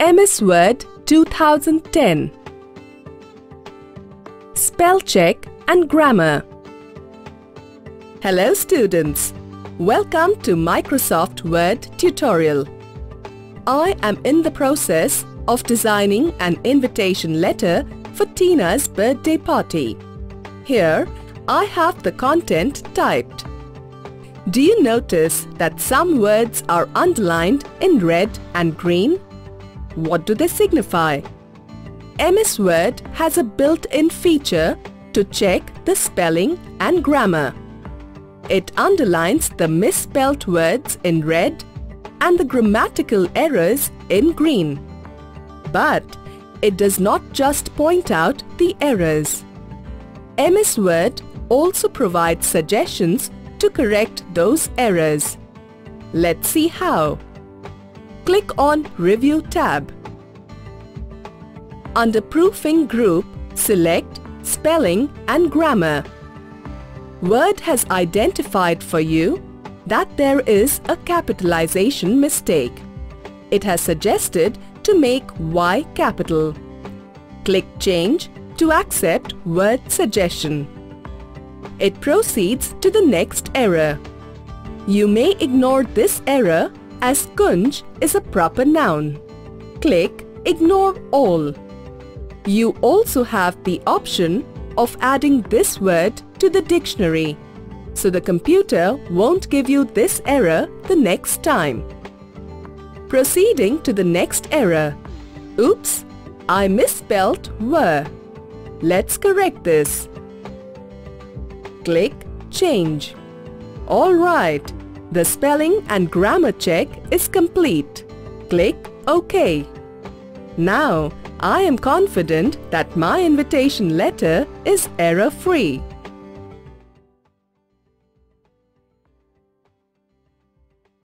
MS Word 2010 Spell Check and Grammar Hello students! Welcome to Microsoft Word tutorial. I am in the process of designing an invitation letter for Tina's birthday party. Here, I have the content typed. Do you notice that some words are underlined in red and green? What do they signify? MS Word has a built-in feature to check the spelling and grammar. It underlines the misspelled words in red and the grammatical errors in green. But it does not just point out the errors. MS Word also provides suggestions to correct those errors. Let's see how. Click on Review tab. Under Proofing group, select Spelling and Grammar. Word has identified for you that there is a capitalization mistake. It has suggested to make Y capital. Click Change to accept word suggestion. It proceeds to the next error. You may ignore this error as Kunj is a proper noun. Click Ignore All. You also have the option of adding this word to the dictionary, so the computer won't give you this error the next time. Proceeding to the next error. Oops, I misspelled were. Let's correct this. Click Change. Alright, the spelling and grammar check is complete. Click OK. Now, I am confident that my invitation letter is error-free.